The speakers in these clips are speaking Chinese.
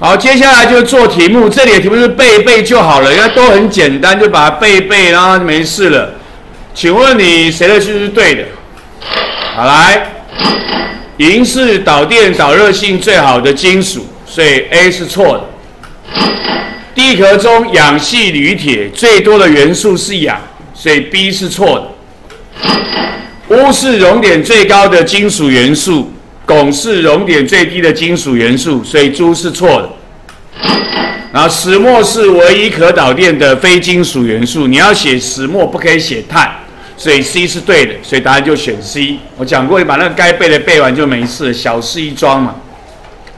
好，接下来就做题目，这里的题目是背一背就好了，因为都很简单，就把它背一背，然后就没事了。请问你谁的是是对的？好来，银是导电导热性最好的金属，所以 A 是错的。地壳中氧系铝铁最多的元素是氧，所以 B 是错的。钨是熔点最高的金属元素，汞是熔点最低的金属元素，所以铢是错的。然后石墨是唯一可导电的非金属元素，你要写石墨不可以写碳，所以 C 是对的，所以答案就选 C。我讲过，你把那个该背的背完就没事，小事一桩嘛。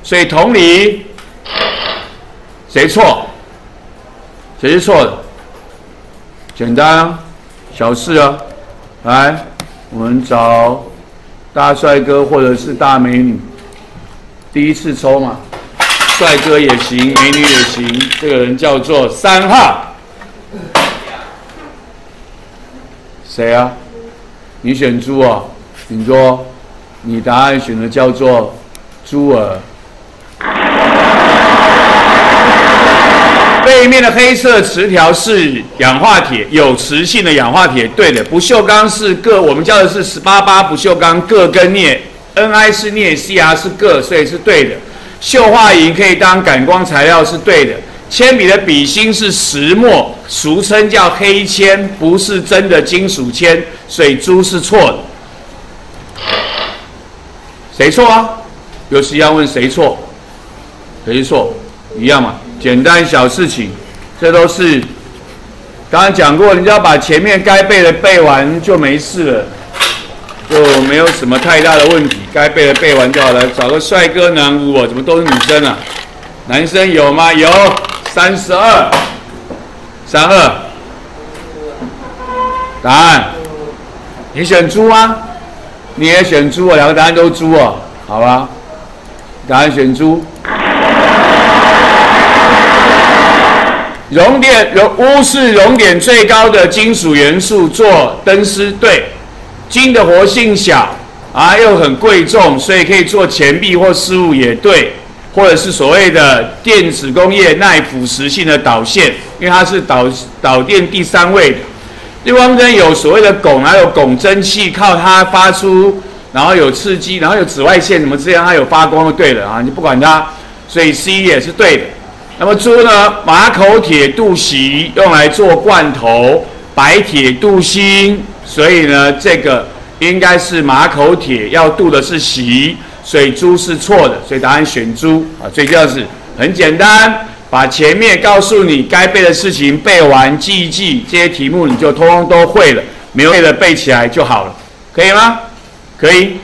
所以同理，谁错？谁是错的？简单啊，小事啊，来。我们找大帅哥或者是大美女，第一次抽嘛，帅哥也行，美女也行。这个人叫做三号，谁啊？你选猪啊？你说，你答案选的叫做猪耳。背面的黑色磁条是氧化铁，有磁性的氧化铁。对的，不锈钢是铬，我们叫的是十八八不锈钢，铬跟镍，Ni 是镍，Cr 是铬，所以是对的。溴化银可以当感光材料，是对的。铅笔的笔芯是石墨，俗称叫黑铅，不是真的金属铅，所以猪是错的。谁错啊？又是要问谁错？谁错？一样嘛。简单小事情，这都是刚刚讲过，你只要把前面该背的背完就没事了，就没有什么太大的问题。该背的背完就好了。找个帅哥男舞哦，怎么都是女生啊？男生有吗？有，三十二，三二。答案，你选猪吗？你也选猪哦，两个答案都猪哦，好吧？答案选猪。熔点熔钨是熔点最高的金属元素，做灯丝对。金的活性小，啊又很贵重，所以可以做钱币或饰物也对，或者是所谓的电子工业耐腐蚀性的导线，因为它是导导电第三位的。日光灯有所谓的汞，还有汞蒸汽，靠它发出，然后有刺激，然后有紫外线什么这样，它有发光就对了啊，你不管它，所以 C 也是对的。那么猪呢？马口铁镀锡用来做罐头，白铁镀锌，所以呢，这个应该是马口铁要镀的是锡，所以猪是错的，所以答案选猪啊。最重要是很简单，把前面告诉你该背的事情背完，记一记这些题目，你就通通都会了，没有背的背起来就好了，可以吗？可以。